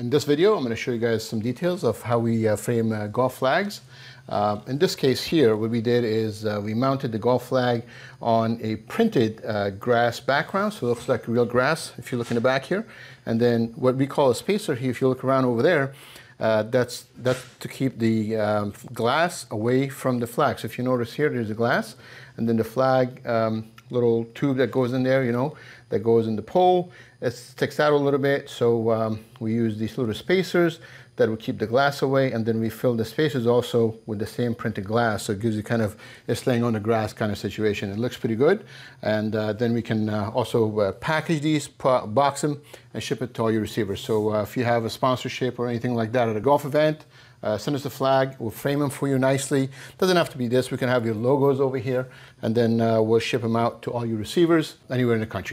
In this video, I'm going to show you guys some details of how we uh, frame uh, golf flags. Uh, in this case here, what we did is uh, we mounted the golf flag on a printed uh, grass background, so it looks like real grass if you look in the back here. And then what we call a spacer here, if you look around over there, uh, that's, that's to keep the um, glass away from the flag. So if you notice here, there's a glass, and then the flag um, little tube that goes in there, you know, that goes in the pole. It sticks out a little bit, so um, we use these little spacers that will keep the glass away, and then we fill the spacers also with the same printed glass, so it gives you kind of it's laying on the grass kind of situation. It looks pretty good, and uh, then we can uh, also uh, package these, box them, and ship it to all your receivers. So uh, if you have a sponsorship or anything like that at a golf event, uh, send us the flag. We'll frame them for you nicely. Doesn't have to be this. We can have your logos over here, and then uh, we'll ship them out to all your receivers anywhere in the country.